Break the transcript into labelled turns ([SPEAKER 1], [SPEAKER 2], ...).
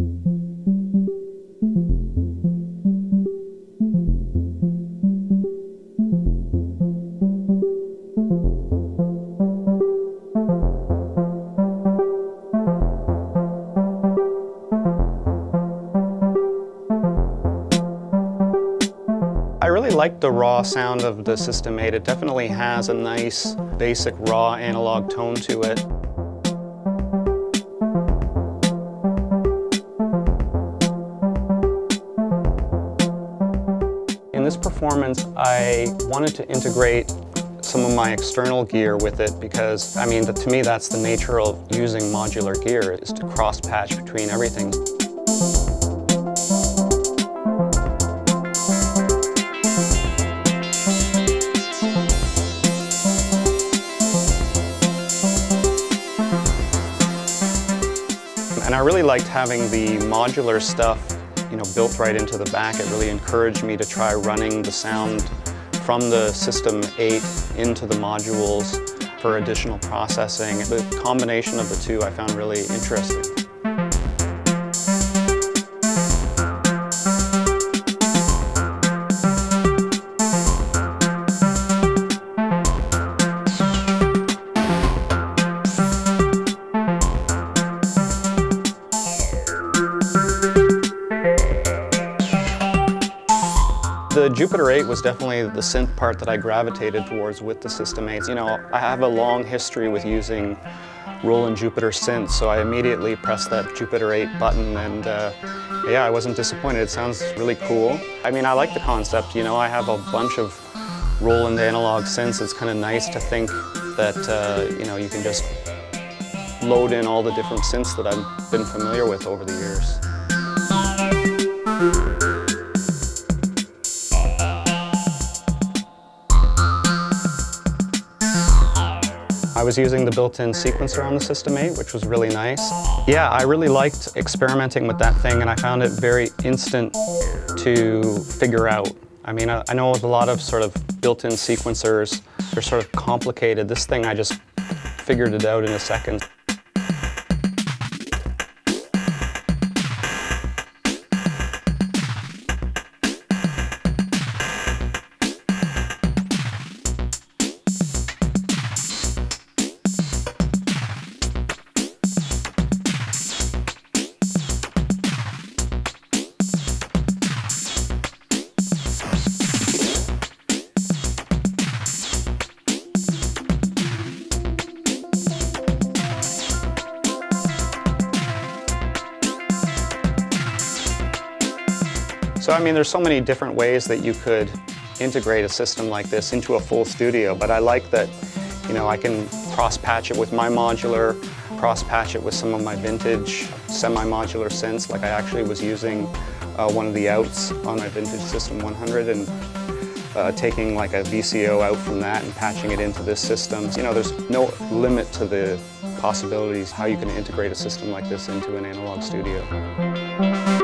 [SPEAKER 1] I really like the raw sound of the System 8. It definitely has a nice, basic, raw analog tone to it. Performance, I wanted to integrate some of my external gear with it because, I mean, to me that's the nature of using modular gear, is to cross-patch between everything. And I really liked having the modular stuff you know, built right into the back. It really encouraged me to try running the sound from the System 8 into the modules for additional processing. The combination of the two I found really interesting. The Jupiter 8 was definitely the synth part that I gravitated towards with the System 8. You know, I have a long history with using Roland Jupiter synths, so I immediately pressed that Jupiter 8 button and uh, yeah, I wasn't disappointed. It sounds really cool. I mean, I like the concept, you know, I have a bunch of Roland analog synths. It's kind of nice to think that, uh, you know, you can just load in all the different synths that I've been familiar with over the years. Was using the built-in sequencer on the System 8, which was really nice. Yeah, I really liked experimenting with that thing and I found it very instant to figure out. I mean, I, I know with a lot of sort of built-in sequencers, they're sort of complicated. This thing, I just figured it out in a second. So I mean, there's so many different ways that you could integrate a system like this into a full studio, but I like that, you know, I can cross-patch it with my modular, cross-patch it with some of my vintage semi-modular synths, like I actually was using uh, one of the outs on my vintage System 100 and uh, taking like a VCO out from that and patching it into this system. You know, there's no limit to the possibilities how you can integrate a system like this into an analog studio.